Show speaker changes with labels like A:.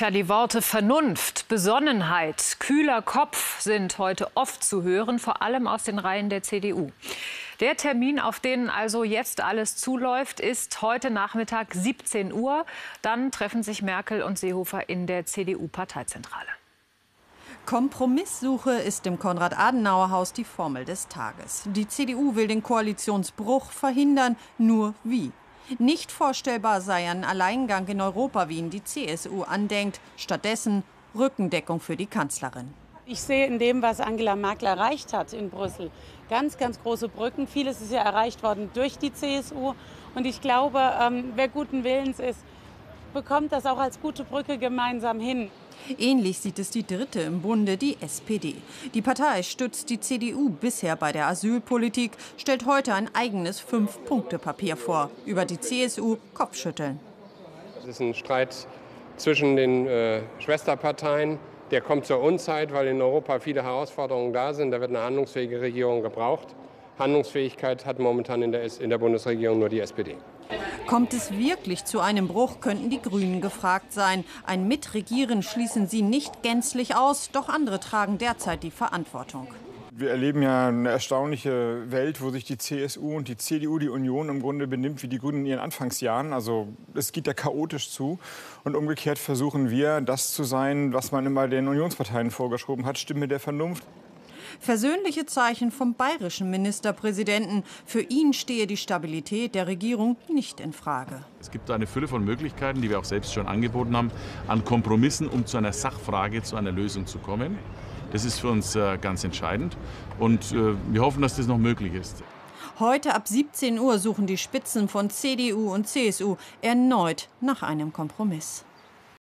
A: Tja, die Worte Vernunft, Besonnenheit, kühler Kopf sind heute oft zu hören, vor allem aus den Reihen der CDU. Der Termin, auf den also jetzt alles zuläuft, ist heute Nachmittag 17 Uhr. Dann treffen sich Merkel und Seehofer in der CDU-Parteizentrale.
B: Kompromisssuche ist im Konrad-Adenauer-Haus die Formel des Tages. Die CDU will den Koalitionsbruch verhindern. Nur wie? Nicht vorstellbar sei ein Alleingang in Europa, wie ihn die CSU andenkt. Stattdessen Rückendeckung für die Kanzlerin.
C: Ich sehe in dem, was Angela Merkel erreicht hat in Brüssel, ganz, ganz große Brücken. Vieles ist ja erreicht worden durch die CSU. Und ich glaube, ähm, wer guten Willens ist, bekommt das auch als gute Brücke gemeinsam hin.
B: Ähnlich sieht es die dritte im Bunde, die SPD. Die Partei stützt die CDU bisher bei der Asylpolitik, stellt heute ein eigenes Fünf-Punkte-Papier vor. Über die CSU Kopfschütteln.
D: Es ist ein Streit zwischen den äh, Schwesterparteien. Der kommt zur Unzeit, weil in Europa viele Herausforderungen da sind. Da wird eine handlungsfähige Regierung gebraucht. Handlungsfähigkeit hat momentan in der, in der Bundesregierung nur die SPD.
B: Kommt es wirklich zu einem Bruch, könnten die Grünen gefragt sein. Ein Mitregieren schließen sie nicht gänzlich aus, doch andere tragen derzeit die Verantwortung.
E: Wir erleben ja eine erstaunliche Welt, wo sich die CSU und die CDU, die Union im Grunde benimmt wie die Grünen in ihren Anfangsjahren. Also es geht da chaotisch zu. Und umgekehrt versuchen wir, das zu sein, was man immer den Unionsparteien vorgeschoben hat, Stimme der Vernunft.
B: Versöhnliche Zeichen vom bayerischen Ministerpräsidenten. Für ihn stehe die Stabilität der Regierung nicht in Frage.
F: Es gibt eine Fülle von Möglichkeiten, die wir auch selbst schon angeboten haben, an Kompromissen, um zu einer Sachfrage, zu einer Lösung zu kommen. Das ist für uns äh, ganz entscheidend und äh, wir hoffen, dass das noch möglich ist.
B: Heute ab 17 Uhr suchen die Spitzen von CDU und CSU erneut nach einem Kompromiss.